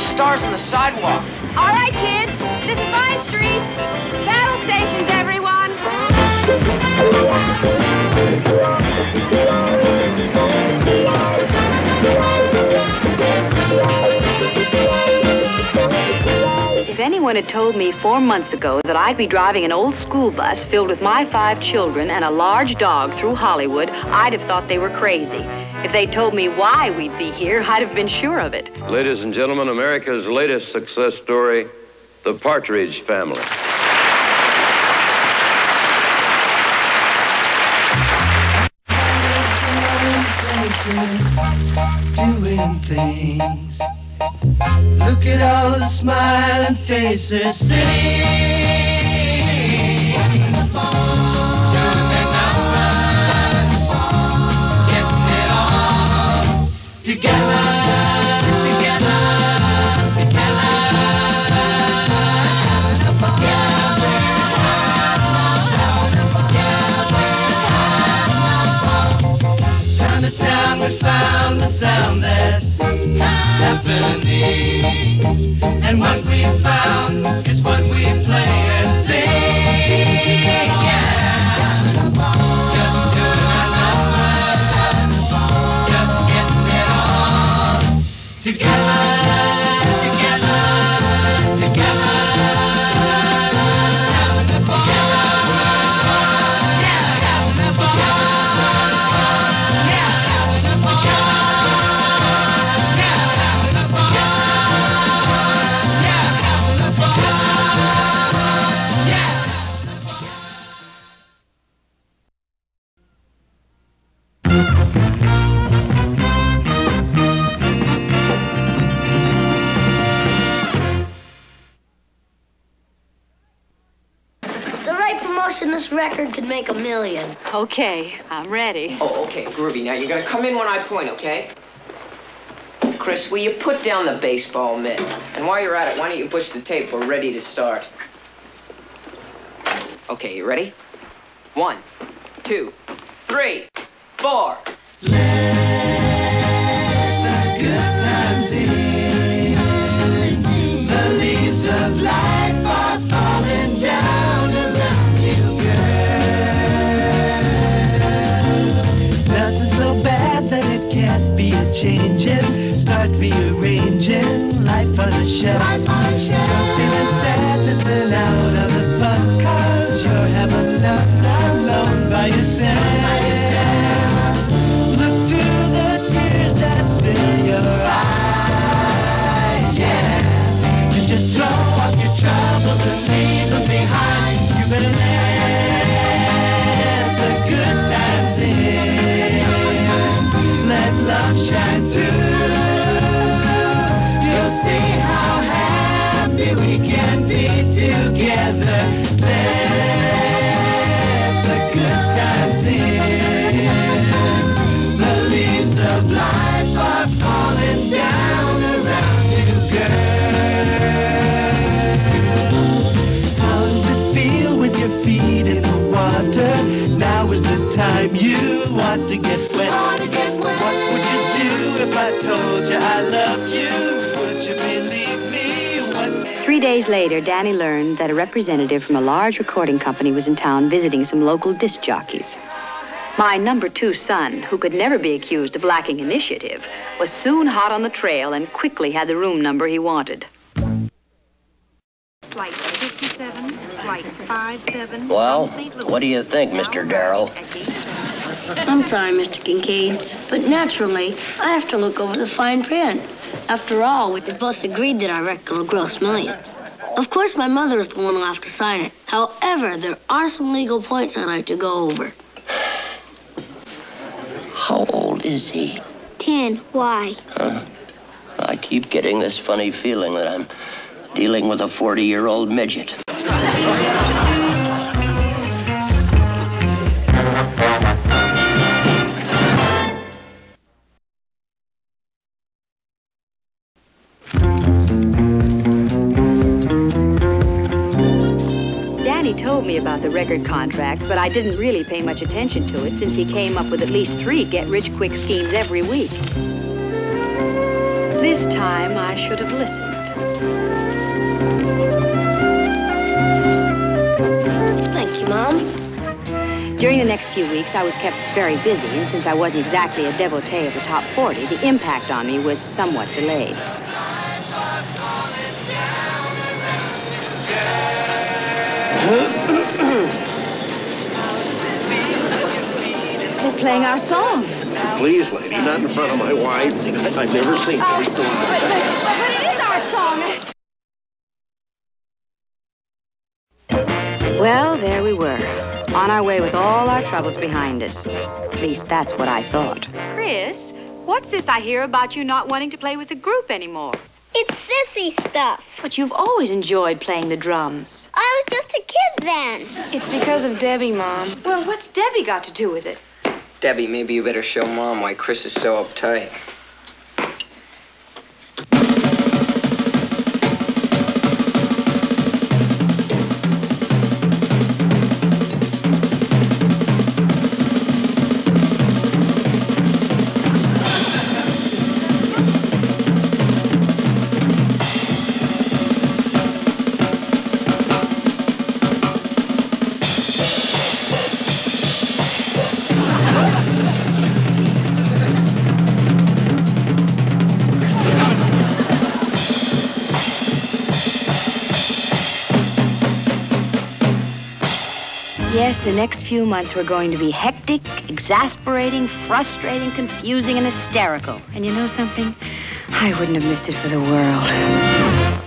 the stars on the sidewalk. All right, kids. This is Vine Street. Battle stations, everyone. If anyone had told me four months ago that I'd be driving an old school bus filled with my five children and a large dog through Hollywood, I'd have thought they were crazy. If they'd told me why we'd be here, I'd have been sure of it. Ladies and gentlemen, America's latest success story The Partridge Family. doing things. Look at all the smiling faces singing. Together, sound that's happening. And what we found is what we million. Okay, I'm ready. Oh, okay, groovy. Now you're gonna come in when I point, okay? Chris, will you put down the baseball mitt? And while you're at it, why don't you push the tape? We're ready to start. Okay, you ready? One, two, three, four. Life days later, Danny learned that a representative from a large recording company was in town visiting some local disc jockeys. My number two son, who could never be accused of lacking initiative, was soon hot on the trail and quickly had the room number he wanted. Flight 57, flight 57. Well, from St. Louis. what do you think, Mr. Darrow? At gate seven. I'm sorry, Mr. Kincaid, but naturally, I have to look over the fine print. After all, we both agreed that our record will gross millions. Of course, my mother is the one who'll have to sign it. However, there are some legal points I'd like to go over. How old is he? Ten. Why? Huh? I keep getting this funny feeling that I'm dealing with a 40 year old midget. Told me about the record contract, but I didn't really pay much attention to it since he came up with at least three get rich quick schemes every week. This time I should have listened. Thank you, Mom. During the next few weeks, I was kept very busy, and since I wasn't exactly a devotee of the top 40, the impact on me was somewhat delayed. They're playing our song. Please, lady, not in front of my wife. I've never seen anything like that. But it is our song. Well, there we were, on our way with all our troubles behind us. At least that's what I thought. Chris, what's this I hear about you not wanting to play with the group anymore? It's sissy stuff. But you've always enjoyed playing the drums. I was just a kid then. It's because of Debbie, Mom. Well, what's Debbie got to do with it? Debbie, maybe you better show Mom why Chris is so uptight. The next few months were going to be hectic, exasperating, frustrating, confusing, and hysterical. And you know something? I wouldn't have missed it for the world.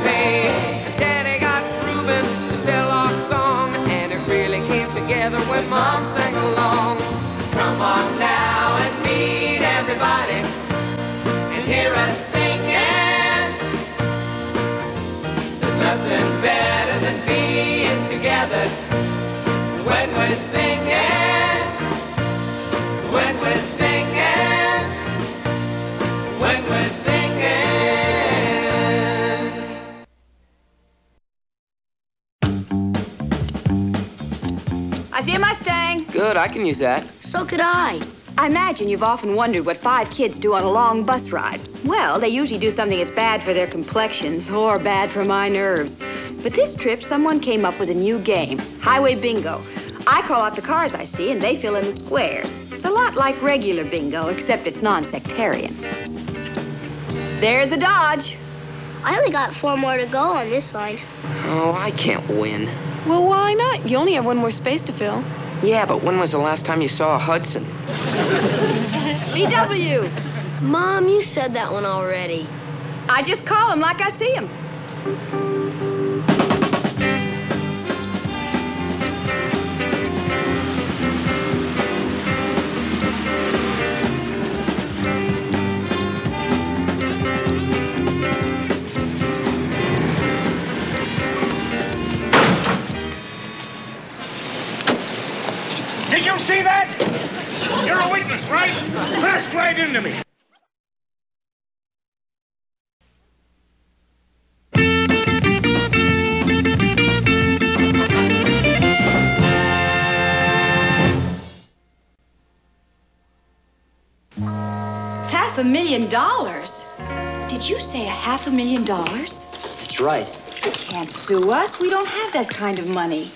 Mustang. Good, I can use that. So could I. I imagine you've often wondered what five kids do on a long bus ride. Well, they usually do something that's bad for their complexions or bad for my nerves. But this trip, someone came up with a new game Highway Bingo. I call out the cars I see, and they fill in the squares. It's a lot like regular bingo, except it's non sectarian. There's a Dodge. I only got four more to go on this line. Oh, I can't win. Well, why not? You only have one more space to fill. Yeah, but when was the last time you saw a Hudson? BW. Mom, you said that one already. I just call them like I see them. A witness, right? Crashed right into me. Half a million dollars? Did you say a half a million dollars? That's right. You can't sue us. We don't have that kind of money.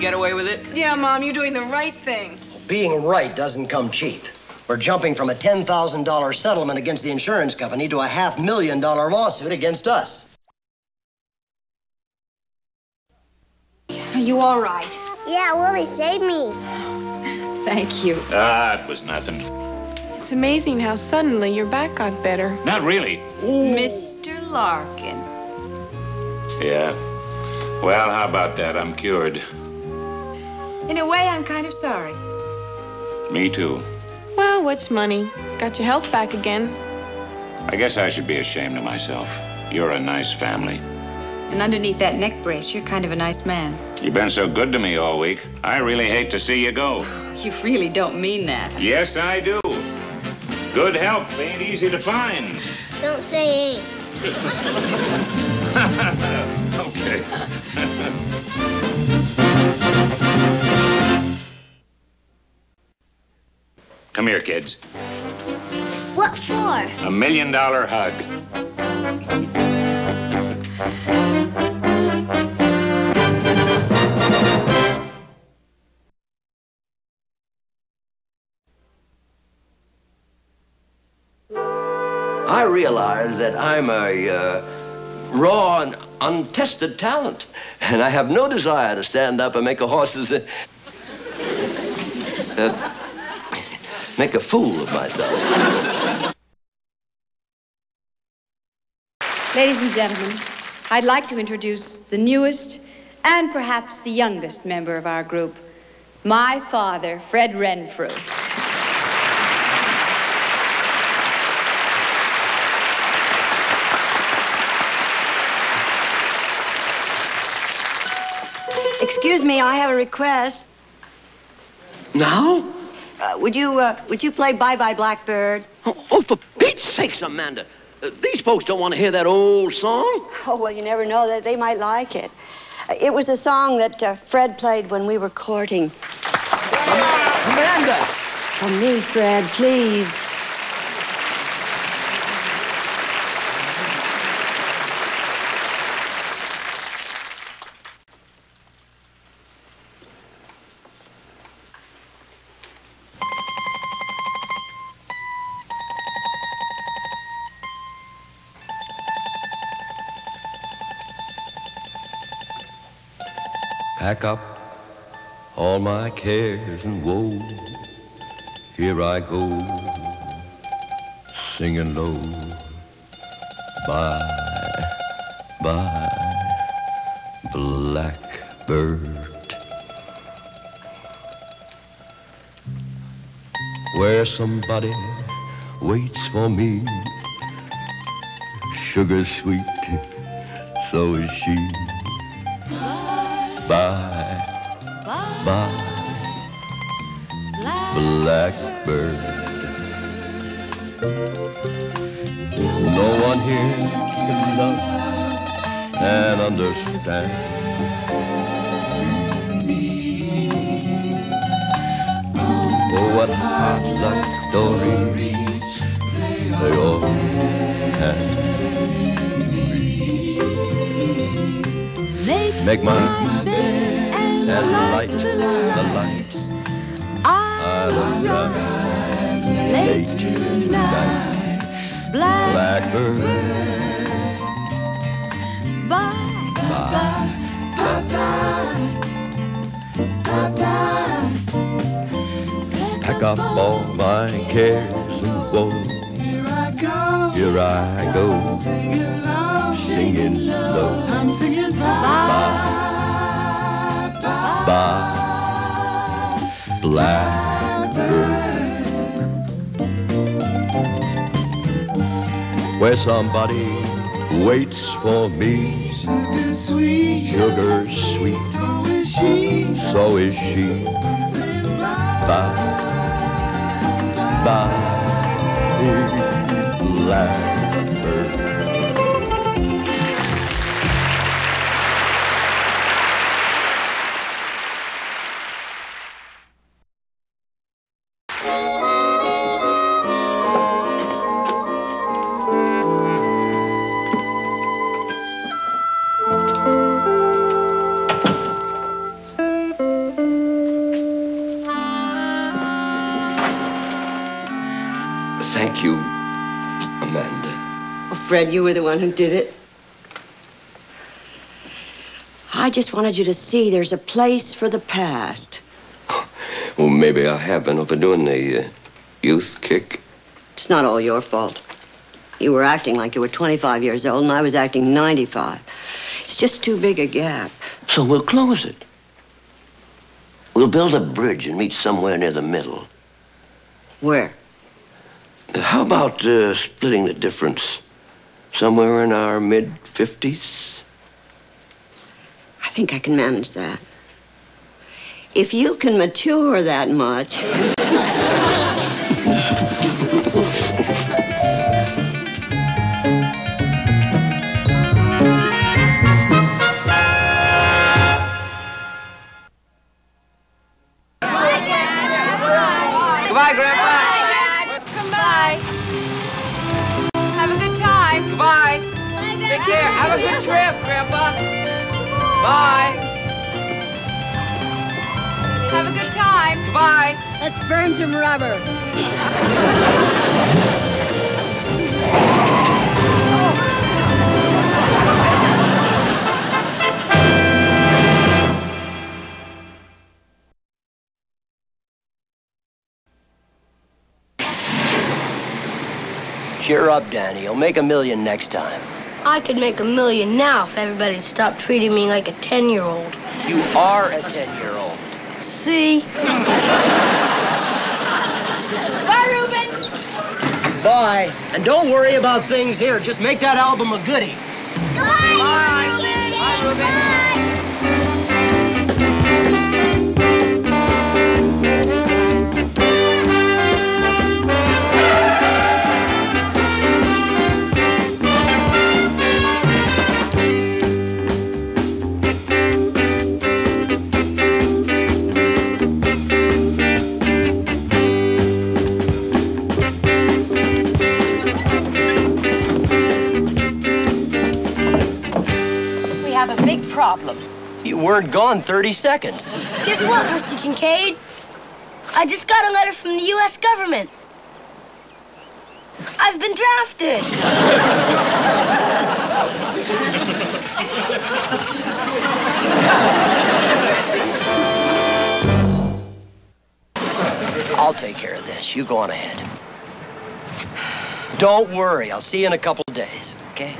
You knew you wouldn't let him him get away with it? Yeah, Mom, you're doing the right thing. Being right doesn't come cheap. We're jumping from a $10,000 settlement against the insurance company to a half million dollar lawsuit against us. Are you all right? Yeah, Willie saved me. Thank you. Ah, it was nothing. It's amazing how suddenly your back got better. Not really. Mr. Larkin. Yeah. Well, how about that? I'm cured. In a way, I'm kind of sorry. Me too. Well, what's money? Got your health back again. I guess I should be ashamed of myself. You're a nice family. And underneath that neck brace, you're kind of a nice man. You've been so good to me all week. I really hate to see you go. You really don't mean that. Yes, I do. Good help ain't easy to find. Don't say ain't. okay. Come here, kids. What for? A million dollar hug. I realize that I'm a uh, raw and untested talent, and I have no desire to stand up and make a horse's uh, uh, make a fool of myself. Ladies and gentlemen, I'd like to introduce the newest and perhaps the youngest member of our group, my father, Fred Renfrew. Excuse me, I have a request. Now? Uh, would you uh, would you play Bye Bye Blackbird? Oh, oh, for Pete's sakes, Amanda. Uh, these folks don't want to hear that old song. Oh well, you never know that they might like it. Uh, It was a song that uh, Fred played when we were courting. Amanda! For me, Fred, please. Pack up all my cares and woes. Here I go, singing low. Bye, bye, blackbird. Where somebody waits for me. Sugar sweet, so is she. Blackbird. No one here can love and understand me. Oh, what luck stories they all have. Make my and light the lights. I'll arrive late tonight. Blackbird. Bye. Pack up all my cares and woes. Here I go. Here I go. Singing low. I'm singing bye. Bye. Blackbird. Where somebody waits for me. Sugar sweet. Sugar sweet. So is she. Bye. Bye. Blackbird. Fred, you were the one who did it. I just wanted you to see there's a place for the past. Well, maybe I have been overdoing the uh, youth kick. It's not all your fault. You were acting like you were 25 years old, and I was acting 95. It's just too big a gap. So we'll close it. We'll build a bridge and meet somewhere near the middle. Where? How about uh, splitting the difference? Somewhere in our mid 50s? I think I can manage that. If you can mature that much. Cheer up, Danny. You'll make a million next time. I could make a million now if everybody stopped treating me like a 10 year old. You are a 10 year old. See? Bye, Reuben. Bye. And don't worry about things here. Just make that album a goodie. Goodbye. Bye, Reuben. Bye, Reuben. Problem. You weren't gone 30 seconds. Guess what, Mr. Kincaid? I just got a letter from the U.S. government. I've been drafted. I'll take care of this. You go on ahead. Don't worry. I'll see you in a couple of days, okay?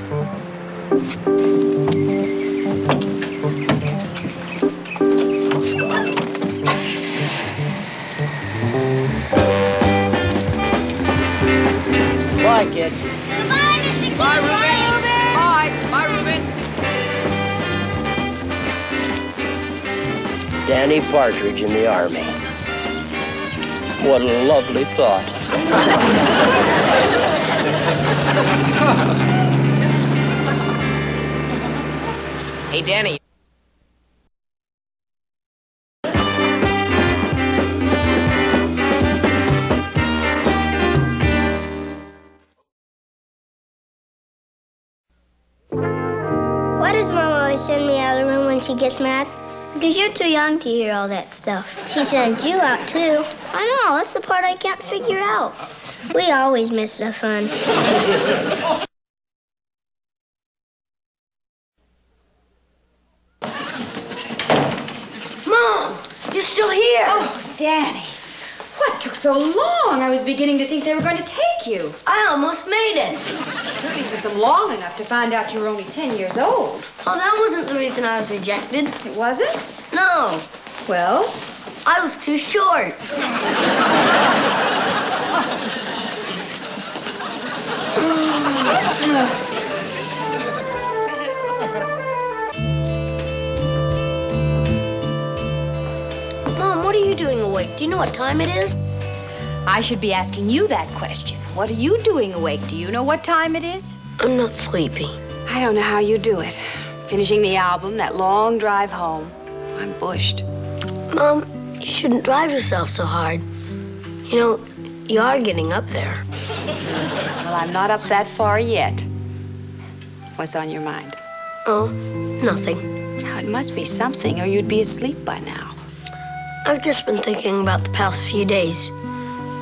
Bye, kid. Goodbye, Mr. Bye, Reuben. Bye. Bye, Reuben. Danny Partridge in the Army. What a lovely thought. Hey, Danny. She gets mad? Because you're too young to hear all that stuff. She sends you out, too. I know, that's the part I can't figure out. We always miss the fun. So long? I was beginning to think they were going to take you. I almost made it. It certainly took them long enough to find out you were only 10 years old. Oh, that wasn't the reason I was rejected. It wasn't? No, Well, I was too short. Mom, what are you doing awake? Do you know what time it is? I should be asking you that question. What are you doing awake? Do you know what time it is? I'm not sleepy. I don't know how you do it. Finishing the album, that long drive home. I'm bushed. Mom, you shouldn't drive yourself so hard. You know, you are getting up there. Well, I'm not up that far yet. What's on your mind? Oh, nothing. Now, it must be something, or you'd be asleep by now. I've just been thinking about the past few days.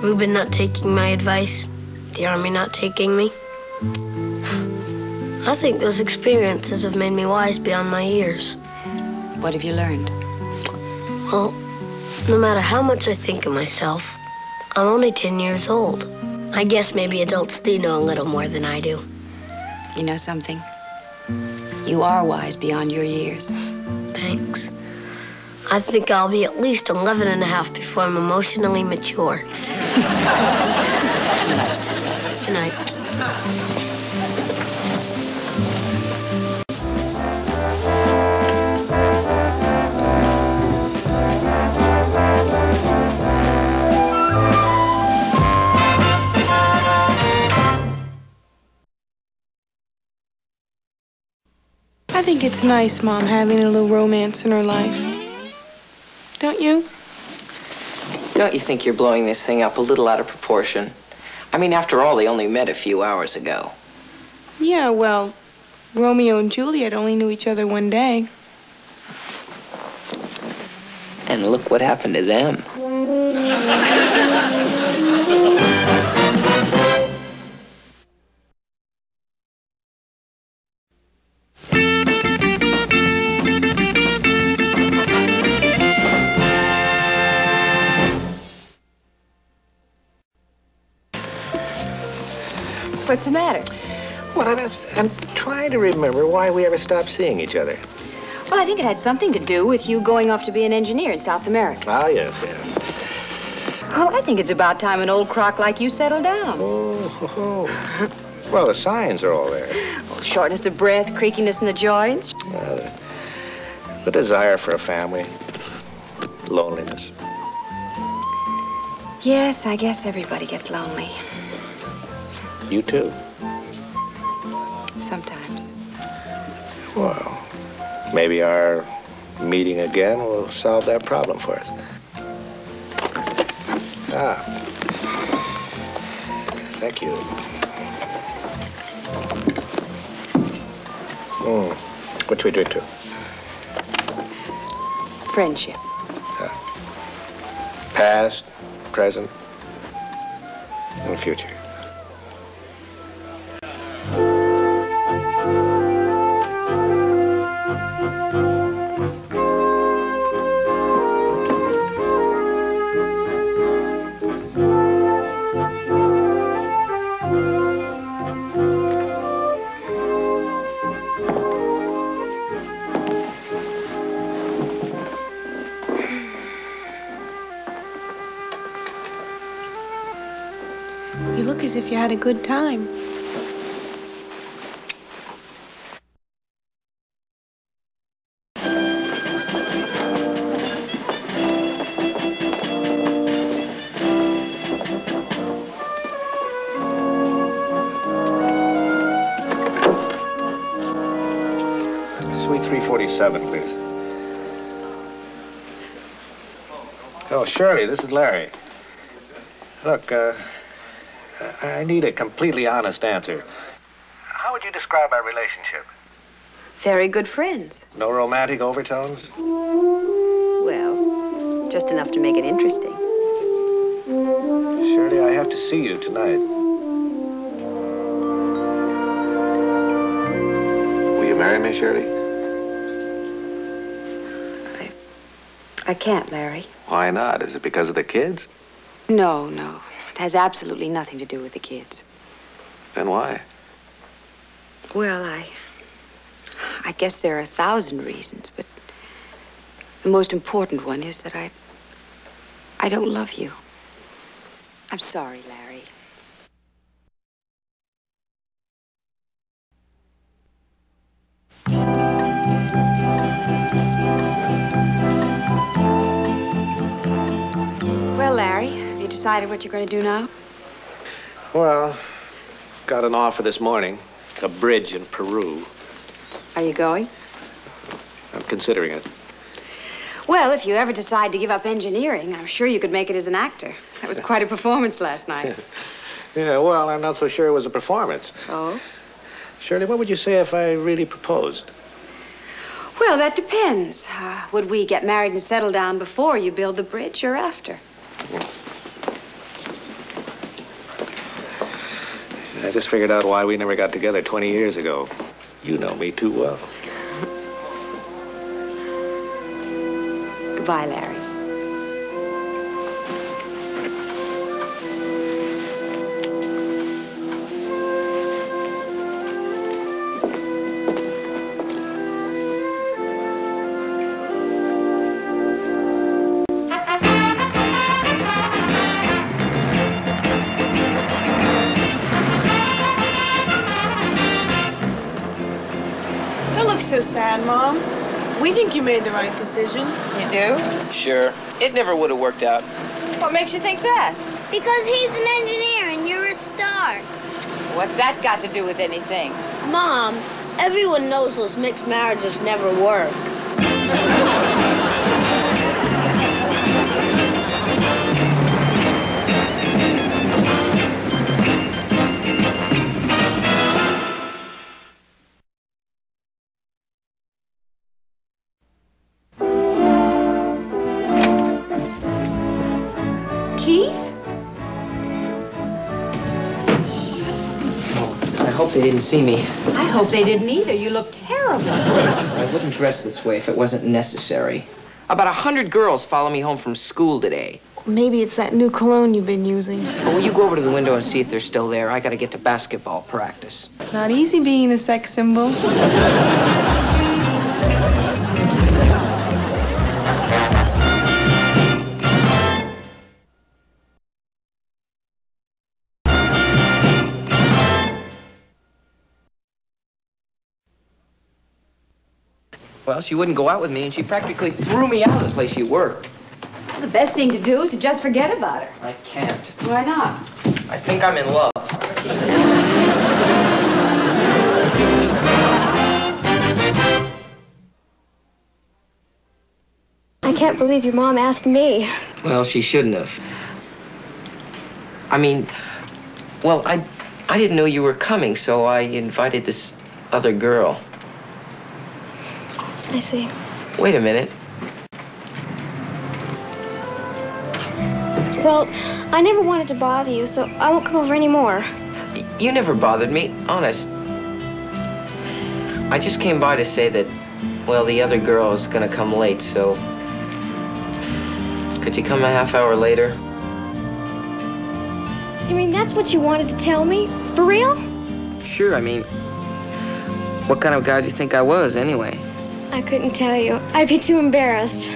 Reuben not taking my advice, the army not taking me. I think those experiences have made me wise beyond my years. What have you learned? Well, no matter how much I think of myself, I'm only 10 years old. I guess maybe adults do know a little more than I do. You know something? You are wise beyond your years. Thanks. I think I'll be at least 11 and a half before I'm emotionally mature. Good night. I think it's nice, Mom, having a little romance in her life. Don't you? Don't you think you're blowing this thing up a little out of proportion? I mean, after all, they only met a few hours ago. Yeah, well, Romeo and Juliet only knew each other one day. And look what happened to them. What's the matter? Well, I'm, I'm trying to remember why we ever stopped seeing each other. Well, I think it had something to do with you going off to be an engineer in South America. Ah, yes, yes. Well, I think it's about time an old crock like you settled down. Oh, ho, ho. well, the signs are all there. Well, shortness of breath, creakiness in the joints. Uh, the, the desire for a family, loneliness. Yes, I guess everybody gets lonely. You too. Sometimes. Well, maybe our meeting again will solve that problem for us. Ah. Thank you. Mm. What should we drink to? Friendship. Past, present, and future. Good time. Suite 347, please. Oh, Shirley, this is Larry. Look, uh, I need a completely honest answer. How would you describe our relationship? Very good friends. No romantic overtones? Well, just enough to make it interesting. Shirley, I have to see you tonight. Will you marry me, Shirley? I can't, Larry. Why not? Is it because of the kids? No, no. It has absolutely nothing to do with the kids. Then why? Well, I. I guess there are a thousand reasons, but the most important one is that I. I don't love you. I'm sorry, Larry. Decided what you're going to do now? Well, got an offer this morning. A bridge in Peru. Are you going? I'm considering it. Well, if you ever decide to give up engineering, I'm sure you could make it as an actor. That was quite a performance last night. Yeah, well, I'm not so sure it was a performance. Oh? Shirley, what would you say if I really proposed? Well, that depends. Uh, would we get married and settle down before you build the bridge or after? I just figured out why we never got together 20 years ago. You know me too well. Goodbye, Larry. Made the right decision. You do? Sure. It never would have worked out. What makes you think that? Because he's an engineer and you're a star. What's that got to do with anything? Mom, everyone knows those mixed marriages never work. didn't see me. I hope they didn't either. You look terrible. I wouldn't dress this way if it wasn't necessary. About a hundred girls follow me home from school today. Maybe it's that new cologne you've been using. But will you go over to the window and see if they're still there? I gotta get to basketball practice. Not easy being a sex symbol. Well, she wouldn't go out with me, and she practically threw me out of the place she worked. The best thing to do is to just forget about her. I can't. Why not? I think I'm in love. I can't believe your mom asked me. Well, she shouldn't have. I mean, well, I, I didn't know you were coming, so I invited this other girl. I see. Wait a minute. Well, I never wanted to bother you, so I won't come over anymore. Y- You never bothered me, honest. I just came by to say that, well, the other girl is gonna come late, so. Could you come a half hour later? You mean that's what you wanted to tell me? For real? Sure, I mean, what kind of guy do you think I was, anyway? I couldn't tell you. I'd be too embarrassed.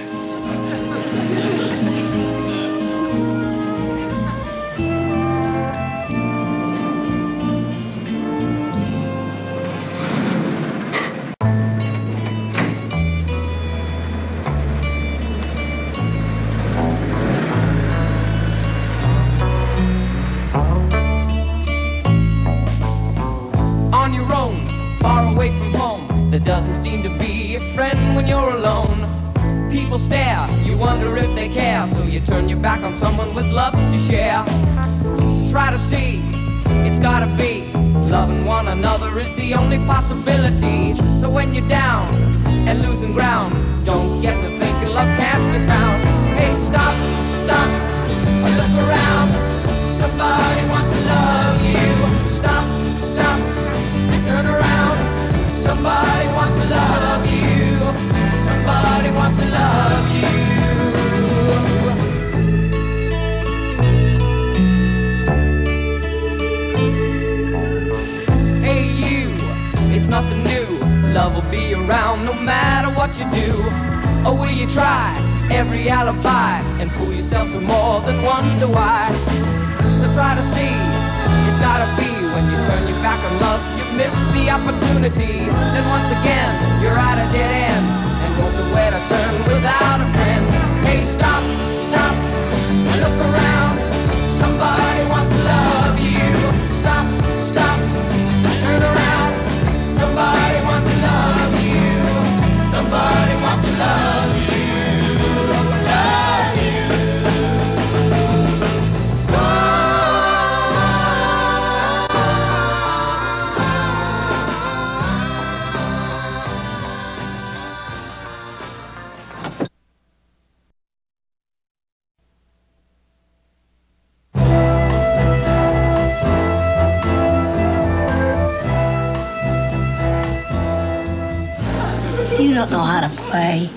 Don't know how to play.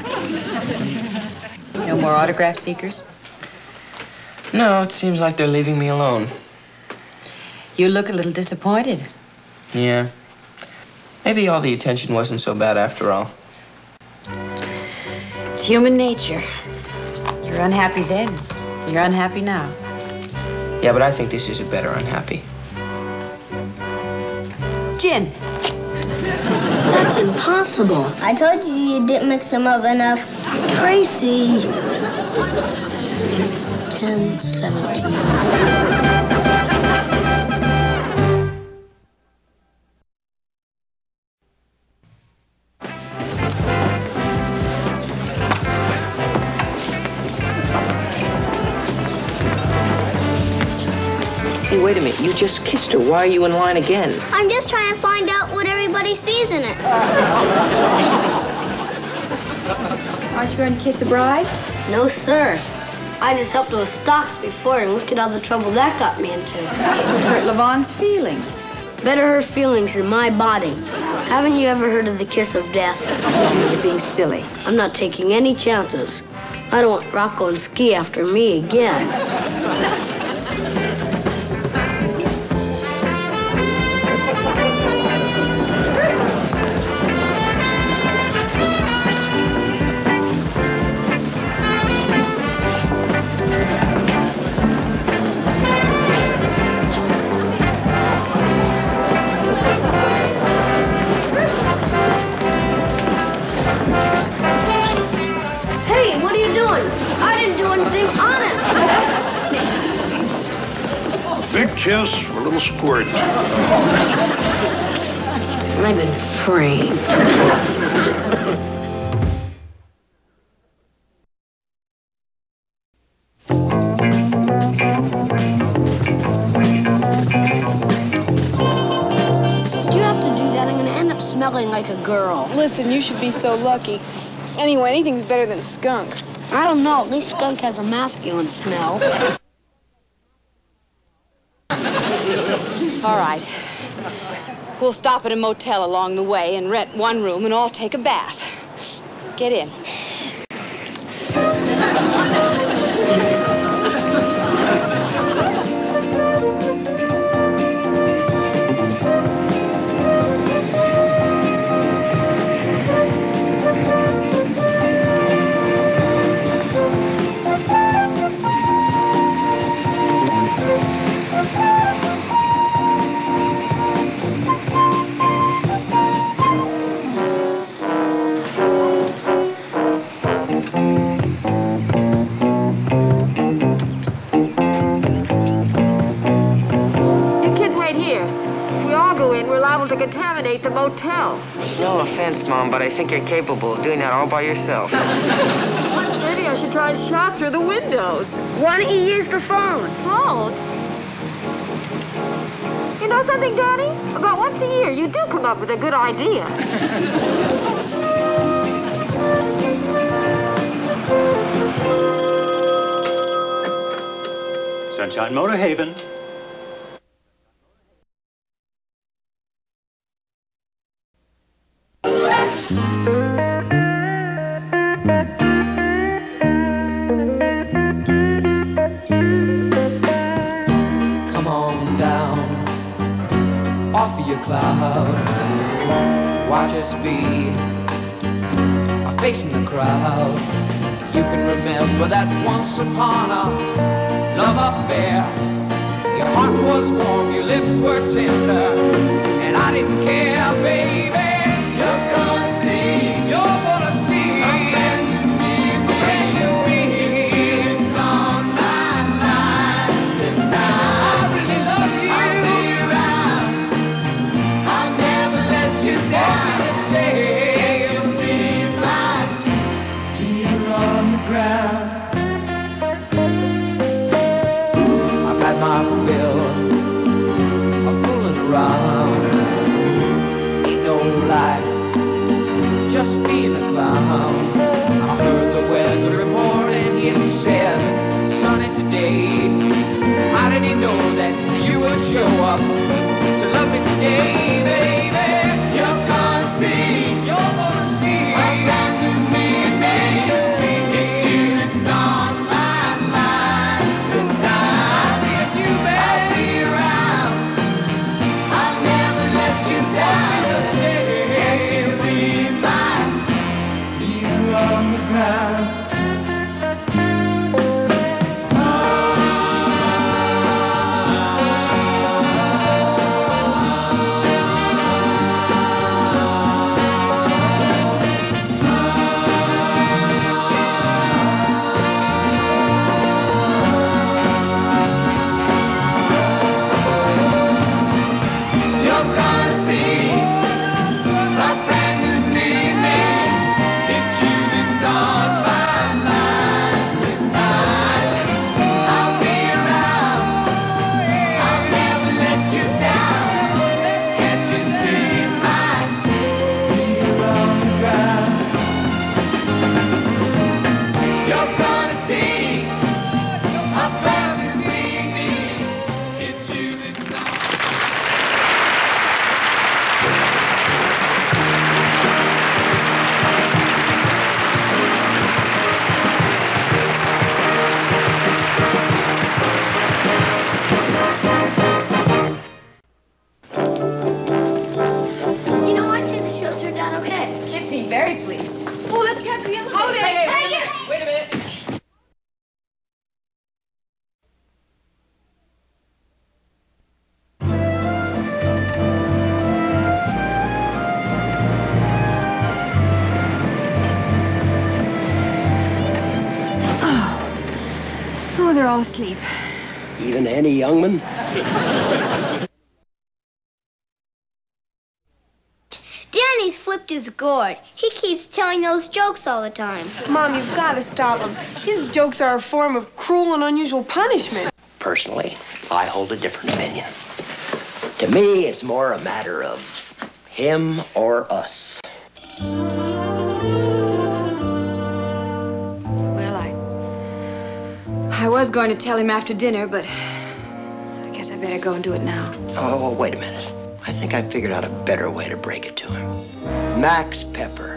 No more autograph seekers? No, it seems like they're leaving me alone. You look a little disappointed. Yeah. Maybe all the attention wasn't so bad after all. It's human nature. You're unhappy then. You're unhappy now. Yeah, but I think this is a better unhappy. Gin. That's impossible. I told you you didn't mix them up enough. Tracy. 10, 17. Hey, wait a minute. You just kissed her. Why are you in line again? I'm just trying to find out what everybody sees in it. Aren't you going to kiss the bride? No, sir. I just helped with stocks before, and look at all the trouble that got me into. Hurt Levon's feelings. Better her feelings than my body. Haven't you ever heard of the kiss of death? You're being silly. I'm not taking any chances. I don't want Rocco and Ski after me again. Kiss for a little squirt. I've been praying. You have to do that. I'm gonna end up smelling like a girl. Listen, you should be so lucky. Anyway, anything's better than skunk. I don't know. At least skunk has a masculine smell. All right. We'll stop at a motel along the way and rent one room and all take a bath. Get in. Contaminate the motel. No offense, Mom, but I think you're capable of doing that all by yourself. Maybe I should try to shot through the windows. Why don't you use the phone? Phone? You know something, Daddy? About once a year, you do come up with a good idea. Sunshine Motor Haven. Off of your cloud. Watch us be in the crowd. You can remember that once upon a love affair. Your heart was warm, your lips were tender, and I didn't care, baby. today. Even Henny Youngman? Danny's flipped his gourd. He keeps telling those jokes all the time. Mom, you've got to stop him. His jokes are a form of cruel and unusual punishment. Personally, I hold a different opinion. To me, it's more a matter of him or us. Well, I. I was going to tell him after dinner, but I guess better go and do it now. Oh, well, wait a minute. I think I figured out a better way to break it to him. Max Pepper.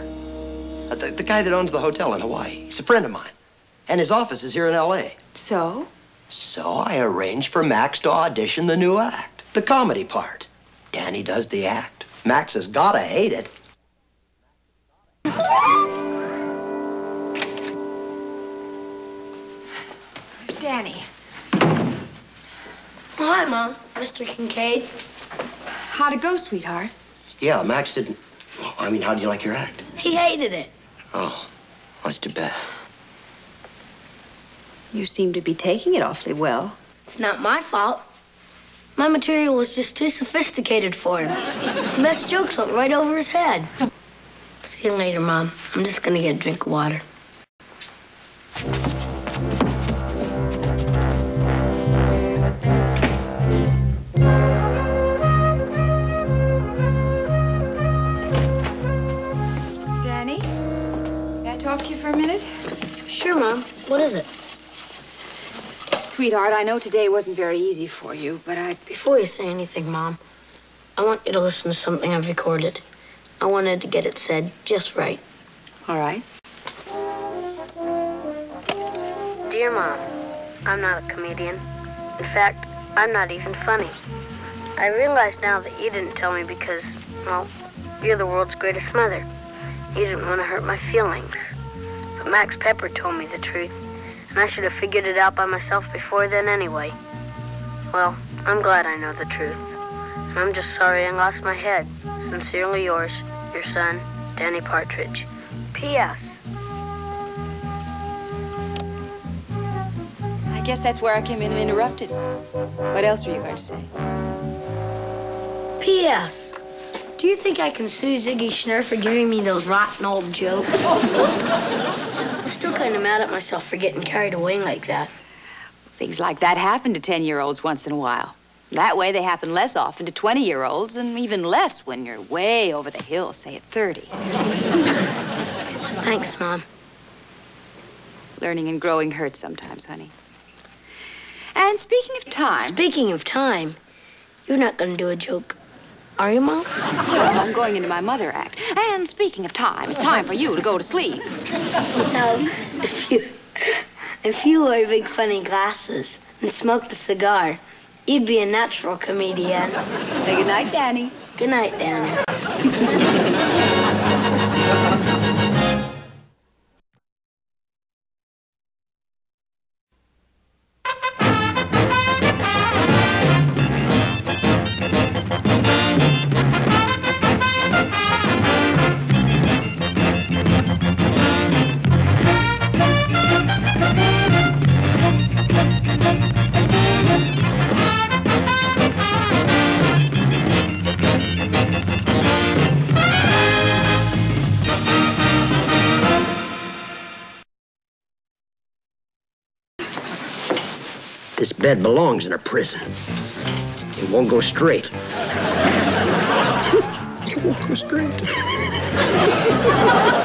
Uh, The, the guy that owns the hotel in Hawaii. He's a friend of mine. And his office is here in L.A. So? So I arranged for Max to audition the new act, the comedy part. Danny does the act. Max has gotta hate it. Danny. Hi, Mom. Mr. Kincaid. How'd it go, sweetheart? Yeah, Max didn't. I mean, how do you like your act? He hated it. Oh, that's too bad. You seem to be taking it awfully well. It's not my fault. My material was just too sophisticated for him. The best jokes went right over his head. See you later, Mom. I'm just gonna get a drink of water. For a minute? Sure, Mom. What is it? Sweetheart, I know today wasn't very easy for you, but I. Before you say anything, Mom, I want you to listen to something I've recorded. I wanted to get it said just right. All right. Dear Mom, I'm not a comedian. In fact, I'm not even funny. I realize now that you didn't tell me because, well, you're the world's greatest mother. You didn't want to hurt my feelings. But Max Pepper told me the truth, and I should have figured it out by myself before then anyway. Well, I'm glad I know the truth. And I'm just sorry I lost my head. Sincerely yours, your son, Danny Partridge. P.S. I guess that's where I came in and interrupted. What else were you going to say? P.S. Do you think I can sue Ziggy Schnurr for giving me those rotten old jokes? I'm still kind of mad at myself for getting carried away like that. Things like that happen to 10 year olds once in a while. That way, they happen less often to 20 year olds, and even less when you're way over the hill, say at 30. Thanks, Mom. Learning and growing hurts sometimes, honey. And speaking of time. Speaking of time, you're not going to do a joke, are you, Mom? I'm going into my mother act. And speaking of time, it's time for you to go to sleep. Now, if you, if you wore big funny glasses and smoked a cigar, you'd be a natural comedian. Say good night, Danny. Good night, Danny. This bed belongs in a prison. It won't go straight. it won't go straight.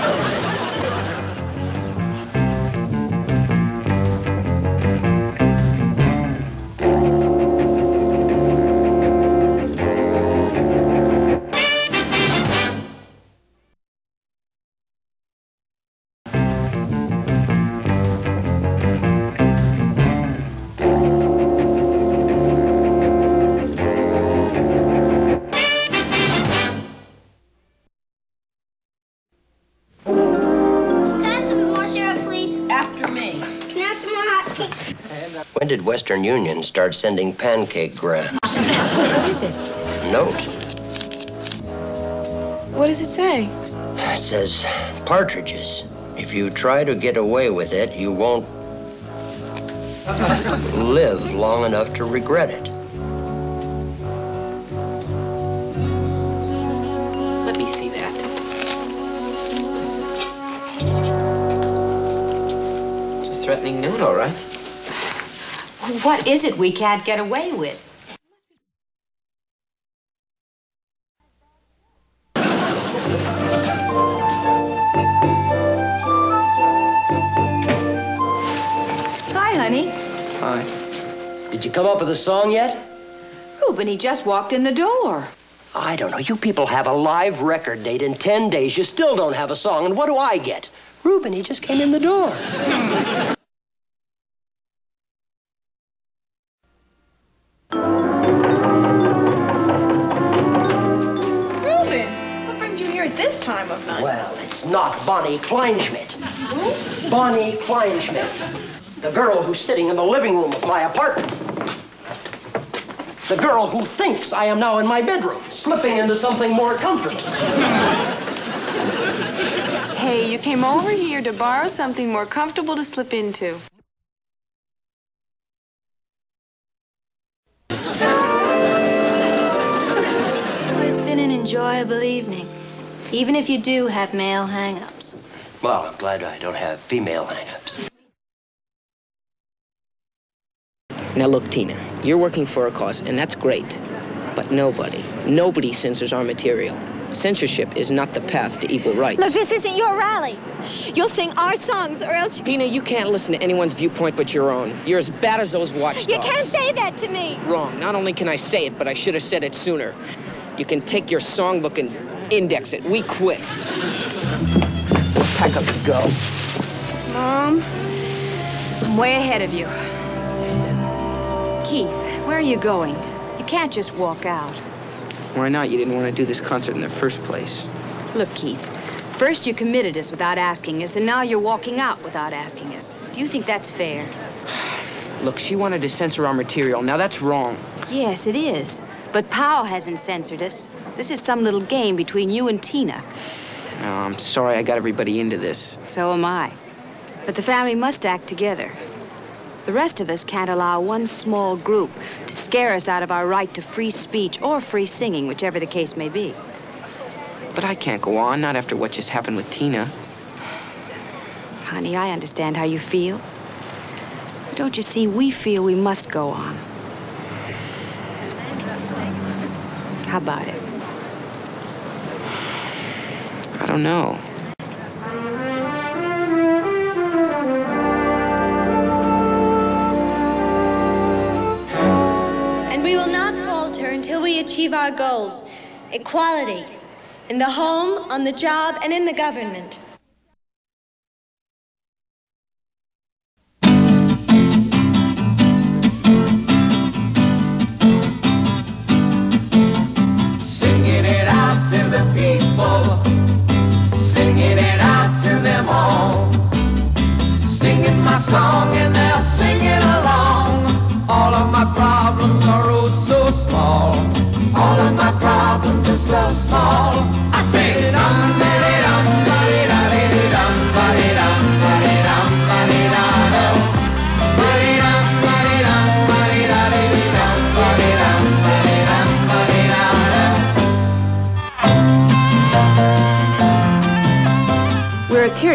Western Union start sending pancake grams? What is it? A Note. What does it say? It says partridges. If you try to get away with it, you won't live long enough to regret it. Let me see that. It's a threatening note, all right. What is it we can't get away with? Hi, honey. Hi. Did you come up with a song yet? Reuben, he just walked in the door. I don't know. You people have a live record date in 10 days. You still don't have a song. And what do I get? Reuben, he just came in the door. Bonnie Kleinschmidt. Bonnie Kleinschmidt. The girl who's sitting in the living room of my apartment. The girl who thinks I am now in my bedroom, slipping into something more comfortable. Hey, you came over here to borrow something more comfortable to slip into. Well, it's been an enjoyable evening, even if you do have male hang-ups. Well, I'm glad I don't have female hang-ups. Now look, Tina, you're working for a cause, and that's great. But nobody, nobody censors our material. Censorship is not the path to equal rights. Look, this isn't your rally. You'll sing our songs or else Tina, you can't listen to anyone's viewpoint but your own. You're as bad as those watchdogs. you can't say that to me. Wrong. Not only can I say it, but I should have said it sooner. You can take your songbook and index it. We quit. Pack up and go. Mom, I'm way ahead of you. Keith, where are you going? You can't just walk out. Why not? You didn't want to do this concert in the first place. Look, Keith, first you committed us without asking us, and now you're walking out without asking us. Do you think that's fair? Look, she wanted to censor our material. Now that's wrong. Yes, it is. But Powell hasn't censored us. This is some little game between you and Tina. Oh, I'm sorry I got everybody into this. So am I. But the family must act together. The rest of us can't allow one small group to scare us out of our right to free speech or free singing, whichever the case may be. But I can't go on, not after what just happened with Tina. Honey, I understand how you feel. But don't you see, we feel we must go on. How about it? I don't know. And we will not falter until we achieve our goals equality in the home, on the job, and in the government. Song and they're singing along. All of my problems are oh so small. All of my problems are so small. I say dum diddy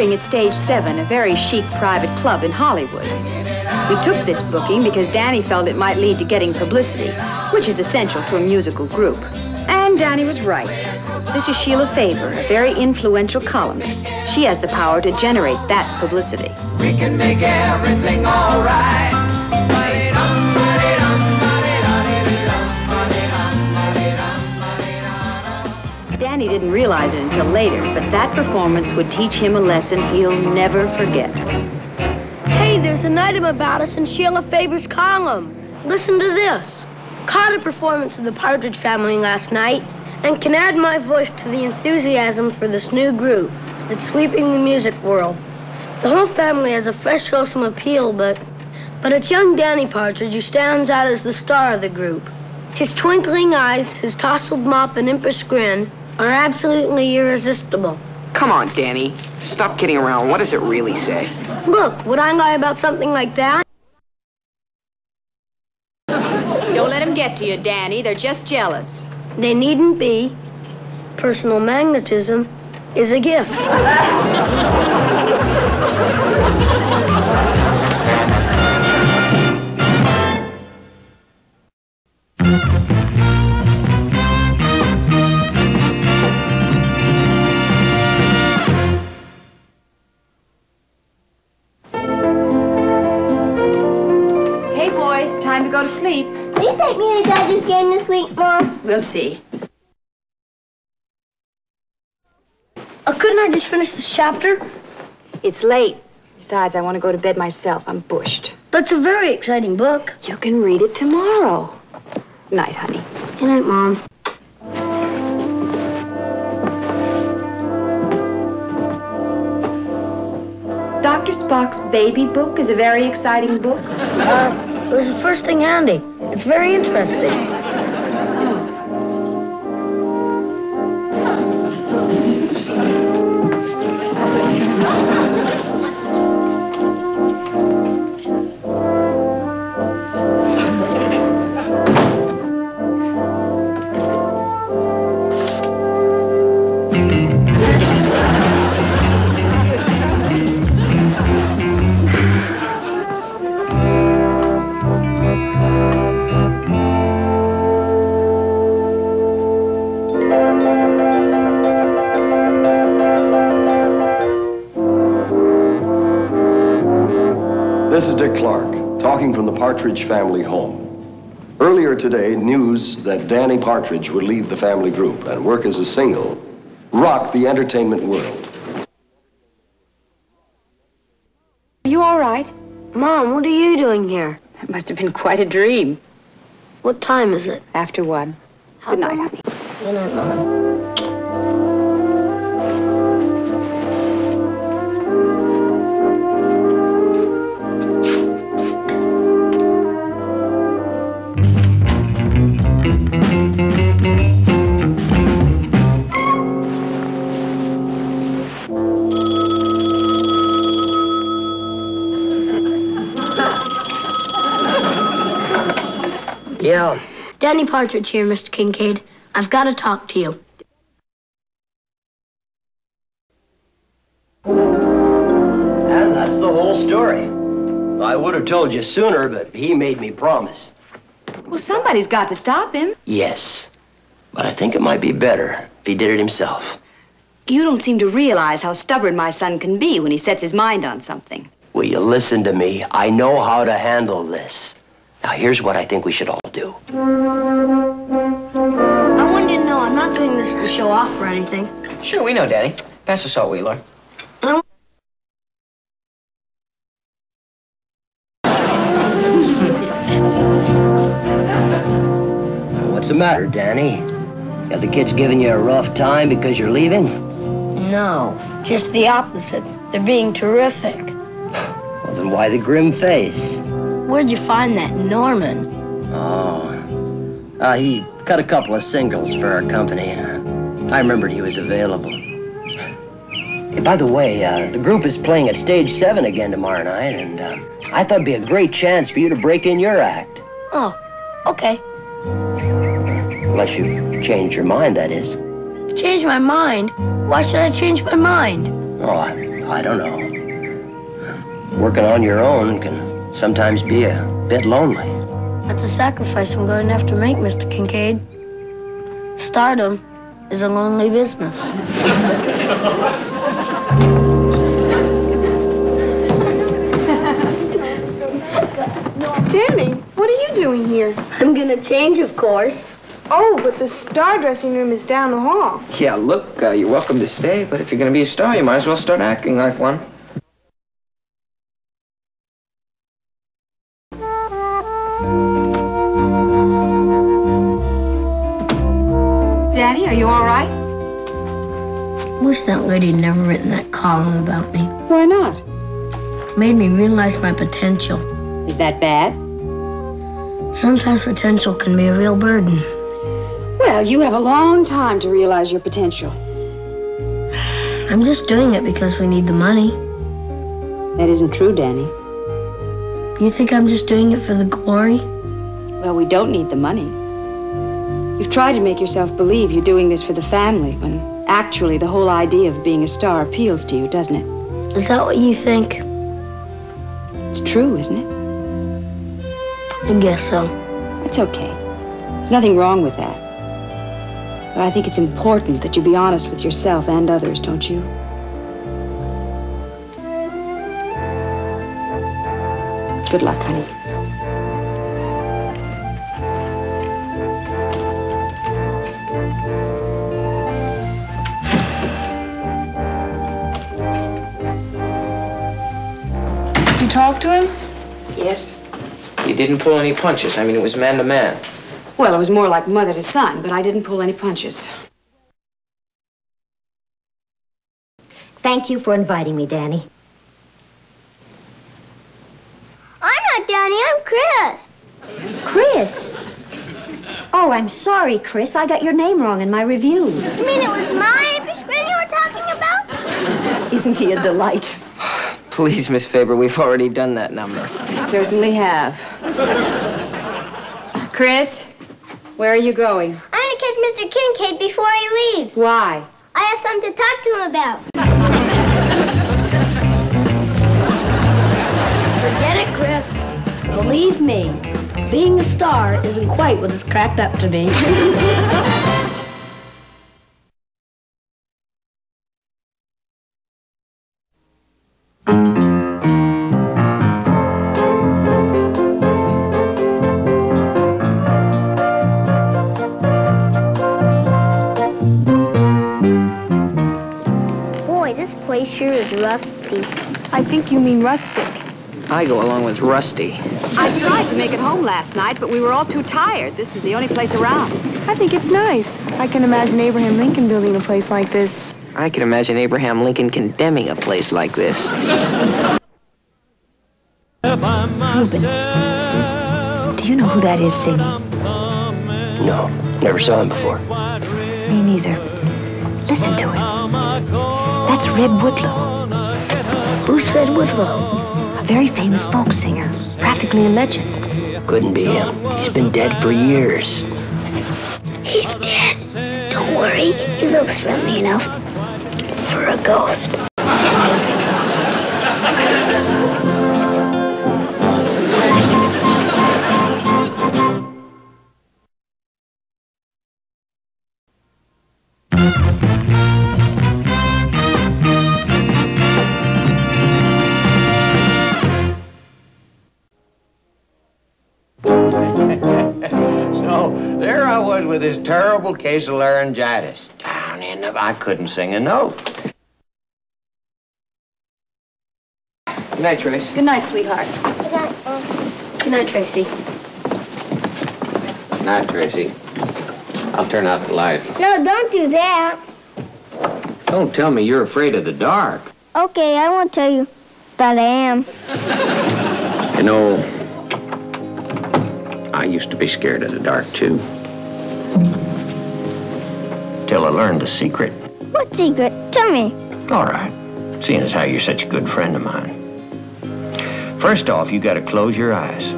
appearing at Stage 7, a very chic private club in Hollywood. We took this booking because Danny felt it might lead to getting publicity, which is essential to a musical group. And Danny was right. This is Sheila Faber, a very influential columnist. She has the power to generate that publicity. We can make everything alright. Danny didn't realize it until later, but that performance would teach him a lesson he'll never forget. Hey, there's an item about us in Sheila Faber's column. Listen to this. Caught a performance of the Partridge Family last night and can add my voice to the enthusiasm for this new group that's sweeping the music world. The whole family has a fresh, wholesome appeal, but But it's young Danny Partridge who stands out as the star of the group. His twinkling eyes, his tousled mop, and impish grin are absolutely irresistible. Come on, Danny. Stop kidding around. What does it really say? Look, would I lie about something like that? Don't let them get to you, Danny. They're just jealous. They needn't be. Personal magnetism is a gift. time to go to sleep. Will you take me to the Dodgers game this week, Mom? We'll see. Uh, couldn't I just finish this chapter? It's late. Besides, I want to go to bed myself. I'm bushed. That's a very exciting book. You can read it tomorrow. Night, honey. Good night, Mom. Dr. Spock's baby book is a very exciting book. Uh, it was the first thing handy. It's very interesting. Partridge family home. Earlier today, news that Danny Partridge would leave the family group and work as a single rocked the entertainment world. Are you all right? Mom, what are you doing here? That must have been quite a dream. What time is it? After one. Good night, honey. Good night, Mom. Danny Partridge here, Mr. Kincaid. I've got to talk to you. And that's the whole story. I would have told you sooner, but he made me promise. Well, somebody's got to stop him. Yes. But I think it might be better if he did it himself. You don't seem to realize how stubborn my son can be when he sets his mind on something. Will you listen to me? I know how to handle this. Now, here's what I think we should all do. I want you to know I'm not doing this to show off or anything. Sure, we know, Danny. Pass the salt wheeler. What's the matter, Danny? Got the kids giving you a rough time because you're leaving? No, just the opposite. They're being terrific. Well, then why the grim face? Where'd you find that Norman? Oh. Uh, he cut a couple of singles for our company. I remembered he was available. Hey, by the way, uh, the group is playing at Stage 7 again tomorrow night, and uh, I thought it'd be a great chance for you to break in your act. Oh, okay. Unless you change your mind, that is. Change my mind? Why should I change my mind? Oh, I, I don't know. Working on your own can sometimes be a bit lonely. That's a sacrifice I'm going to have to make, Mr. Kincaid. Stardom is a lonely business. Danny, what are you doing here? I'm gonna change, of course. Oh, but the star dressing room is down the hall. Yeah, look, uh, you're welcome to stay, but if you're gonna be a star, you might as well start acting like one. Wish that lady never written that column about me. Why not? Made me realize my potential. Is that bad? Sometimes potential can be a real burden. Well, you have a long time to realize your potential. I'm just doing it because we need the money. That isn't true, Danny. You think I'm just doing it for the glory? Well, we don't need the money. You've tried to make yourself believe you're doing this for the family when actually the whole idea of being a star appeals to you, doesn't it? Is that what you think? It's true, isn't it? I guess so. It's okay. There's nothing wrong with that. But I think it's important that you be honest with yourself and others, don't you? Good luck, honey. Talk to him? Yes. You didn't pull any punches. I mean, it was man to man. Well, it was more like mother to son, but I didn't pull any punches. Thank you for inviting me, Danny. I'm not Danny, I'm Chris. Chris! Oh, I'm sorry, Chris. I got your name wrong in my review. You mean it was my Englishman you were talking about? Isn't he a delight? Please, Miss Faber, we've already done that number. You certainly have. Chris, where are you going? I'm gonna catch Mr. Kincaid before he leaves. Why? I have something to talk to him about. Forget it, Chris. Believe me, being a star isn't quite what it's cracked up to be. think you mean rustic. I go along with Rusty. I tried to make it home last night, but we were all too tired. This was the only place around. I think it's nice. I can imagine Abraham Lincoln building a place like this. I can imagine Abraham Lincoln condemning a place like this. Reuben, do you know who that is singing? No, never saw him before. Me neither. Listen to him. That's Red Woodlow. Who's Red Woodlow? A very famous folk singer. Practically a legend. Couldn't be him. He's been dead for years. He's dead. Don't worry, he looks friendly enough for a ghost. Terrible case of laryngitis. Down in the... I couldn't sing a note. Good night, Trace. Good night, sweetheart. Good night, Mom. Good night, Tracy. Good Night, Tracy. I'll turn out the light. No, don't do that. Don't tell me you're afraid of the dark. Okay, I won't tell you, but I am. You know, I used to be scared of the dark, too. Till I learned the secret. What secret? Tell me. All right, seeing as how you're such a good friend of mine. First off, you gotta close your eyes.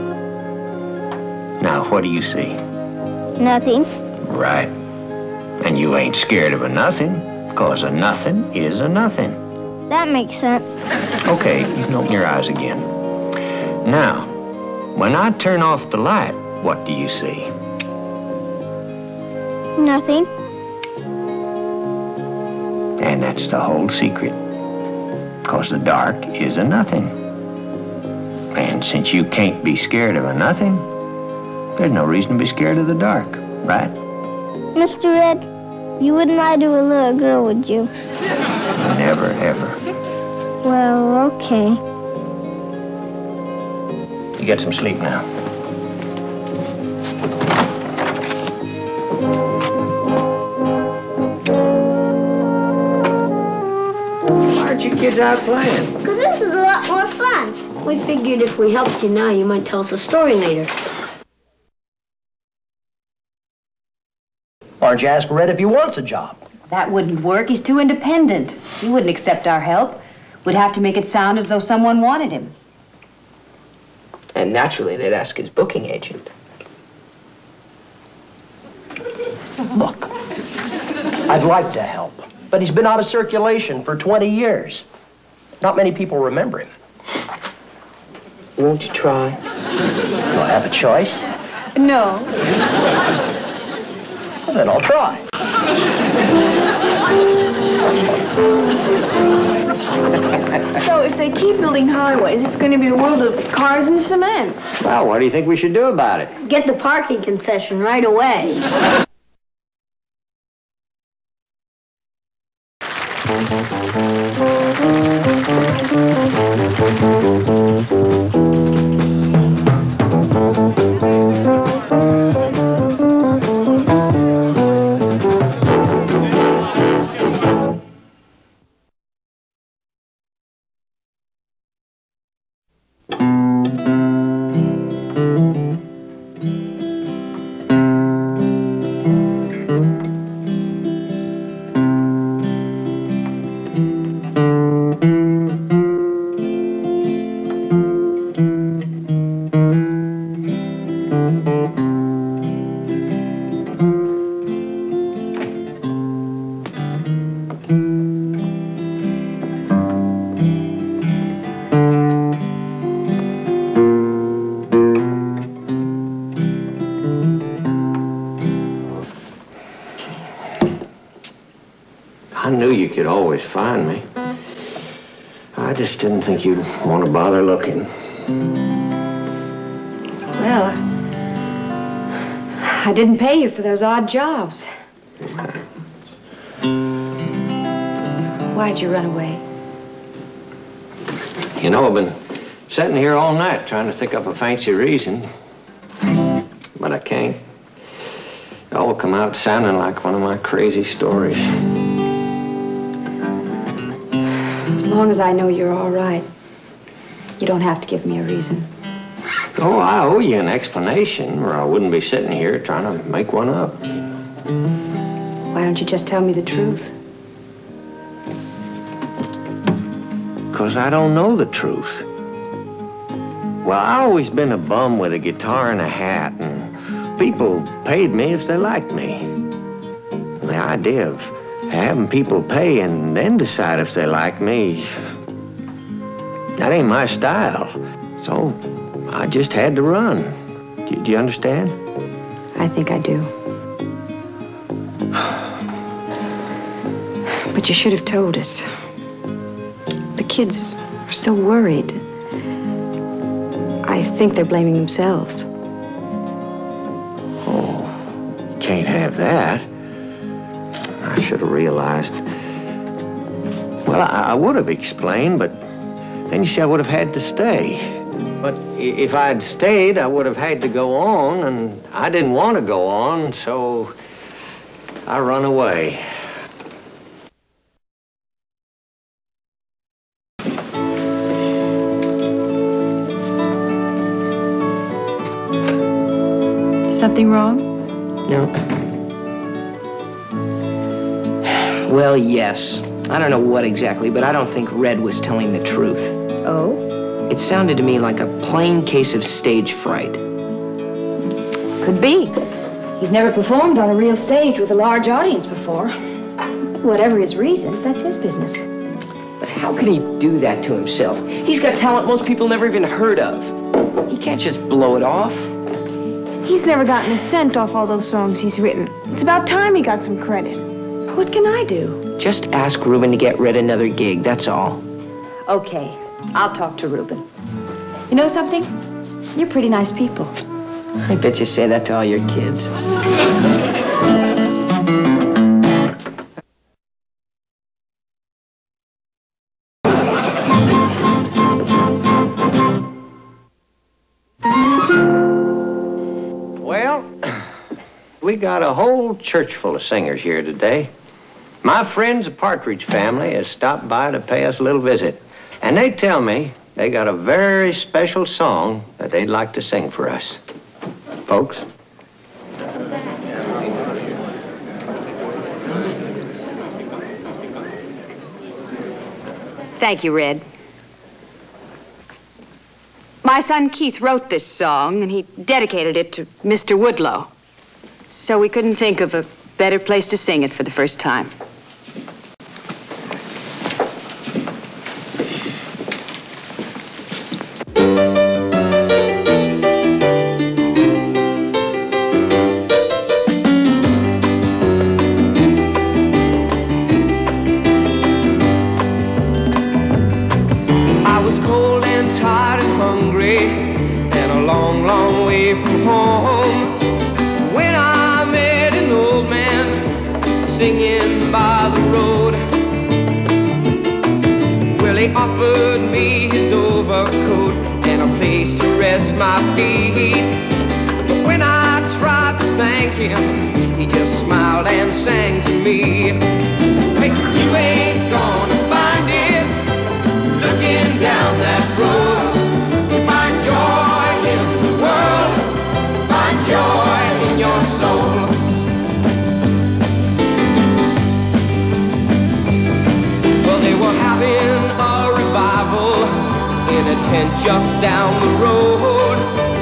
Now, what do you see? Nothing. Right. And you ain't scared of a nothing, because a nothing is a nothing. That makes sense. Okay, you can open your eyes again. Now, when I turn off the light, what do you see? Nothing. And that's the whole secret. Because the dark is a nothing. And since you can't be scared of a nothing, there's no reason to be scared of the dark, right? Mr. Red, you wouldn't lie to a little girl, would you? Never, ever. Well, okay. You get some sleep now. Kids out playing? Because this is a lot more fun. We figured if we helped you now, you might tell us a story later. Why don't you ask Red if he wants a job? That wouldn't work. He's too independent. He wouldn't accept our help. We'd have to make it sound as though someone wanted him. And naturally, they'd ask his booking agent. Look, I'd like to help, but he's been out of circulation for 20 years. Not many people remember him. Won't you try? Do I have a choice? No. Well, then I'll try. So if they keep building highways, it's going to be a world of cars and cement. Well, what do you think we should do about it? Get the parking concession right away. Could always find me. I just didn't think you'd want to bother looking. Well, I didn't pay you for those odd jobs. Why'd you run away? You know, I've been sitting here all night trying to think up a fancy reason. But I can't. It all come out sounding like one of my crazy stories. Long as I know you're all right, you don't have to give me a reason. Oh, I owe you an explanation, or I wouldn't be sitting here trying to make one up. Why don't you just tell me the truth? Because I don't know the truth. Well, I always been a bum with a guitar and a hat, and people paid me if they liked me. The idea of having people pay and then decide if they like me, that ain't my style. So I just had to run. Do, do you understand? I think I do. But you should have told us. The kids are so worried. I think they're blaming themselves. Oh, can't have that. I should have realized. Well, I, I would have explained, but then you see, I would have had to stay. But if I'd stayed, I would have had to go on, and I didn't want to go on, so I run away. Something wrong? No. Well, yes. I don't know what exactly, but I don't think Red was telling the truth. Oh? It sounded to me like a plain case of stage fright. Could be. He's never performed on a real stage with a large audience before. Whatever his reasons, that's his business. But how can he do that to himself? He's got talent most people never even heard of. He can't just blow it off. He's never gotten a cent off all those songs he's written. It's about time he got some credit. What can I do? Just ask Reuben to get Red another gig, that's all. Okay, I'll talk to Reuben. You know something? You're pretty nice people. I bet you say that to all your kids. Well, we got a whole church full of singers here today. My friends, the Partridge family, has stopped by to pay us a little visit. And they tell me They got a very special song that they'd like to sing for us. Folks? Thank you, Red. My son Keith wrote this song, and he dedicated it to Mr. Woodlow. So we couldn't think of a better place to sing it for the first time. Singing by the road. Well, he offered me his overcoat and a place to rest my feet. But when I tried to thank him, he just smiled and sang to me. and just down the road.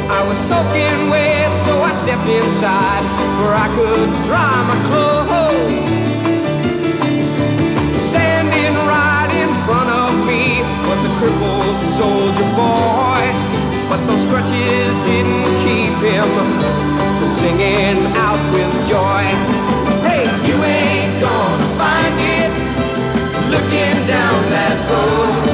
I was soaking wet, so I stepped inside where I could dry my clothes. Standing right in front of me was a crippled soldier boy, but those crutches didn't keep him from singing out with joy. Hey, you ain't gonna find it looking down that road.